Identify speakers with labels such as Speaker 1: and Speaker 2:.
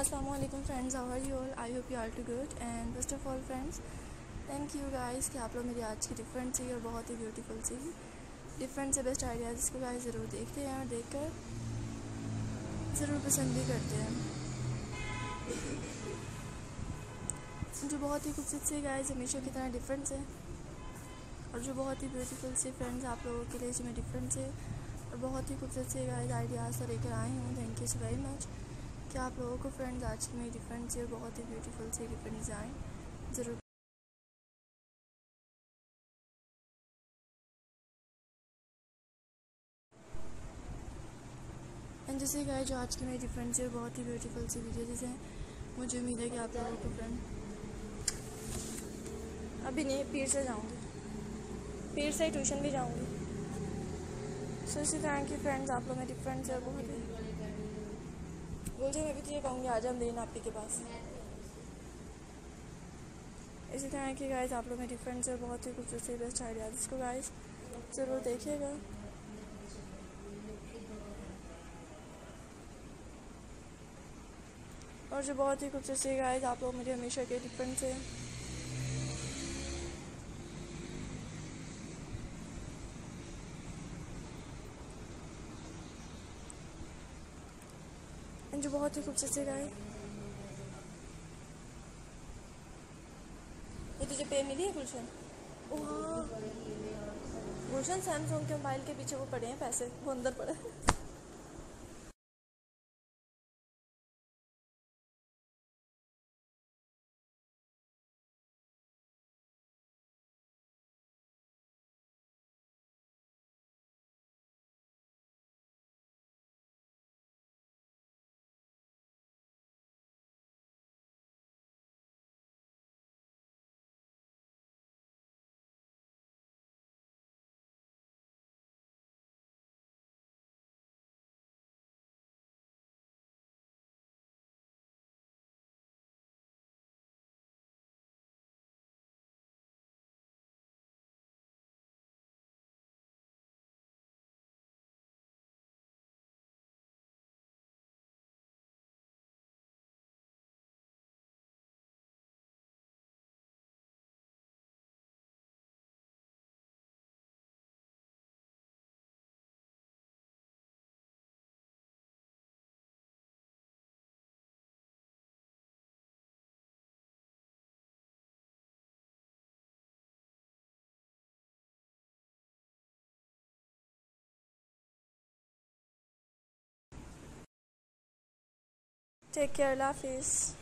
Speaker 1: Aslam friends how are you all I hope you are too good and first of all friends thank you guys कि आप लोग मेरी आज की different सी और बहुत ही ब्यूटीफुल सी डिफरेंट से बेस्ट आइडियाज़ इसको गाइस ज़रूर देखते हैं और देख कर ज़रूर पसंद भी करते हैं। जो बहुत ही खूबसूरत से गाइस हमेशा की तरह डिफरेंट से और जो बहुत ही ब्यूटीफुल से फ्रेंड्स आप लोगों के लिए जो मैं डिफरेंट से और बहुत ही खूबसूरत से गाइस आइडियाज़ तो लेकर आई हूँ। Thank you so very much क्या आप लोगों को फ्रेंड्स आज की मेरी डिफरेंट से बहुत ही ब्यूटीफुल से डिफरेंट डिज़ाइन ज़रूर एंड जैसे गाय जो आज की मेरी डिफरेंट से बहुत ही ब्यूटीफुल सी वीडियो जैसे मुझे उम्मीद है कि आप लोगों को फ्रेंड अभी नहीं, पीर से जाऊँगी। पीर से ही ट्यूशन भी जाऊँगी। सो इसी तरह की फ्रेंड्स आप लोग मेरी फ्रेंड्स है, बहुत ही बोलते मैं भी तो ये कहूँगी आ जाओ मेरी नापी के पास। इसी तरह की गाइस आप लोग मेरी फ्रेंड्स है, बहुत ही खूबसूरत से बेस्ट आइडियाज़ इसको गाइस ज़रूर देखिएगा। और जो बहुत ही खूबसूरत से गाइस आप लोग मेरे हमेशा के डिफरेंट से जो बहुत ही खूबसूरत से गाय ये तुझे पे मिली है गुलशन? हाँ। गुलशन सैमसंग के मोबाइल के पीछे वो पड़े हैं पैसे वो अंदर पड़े Take care, Lafis.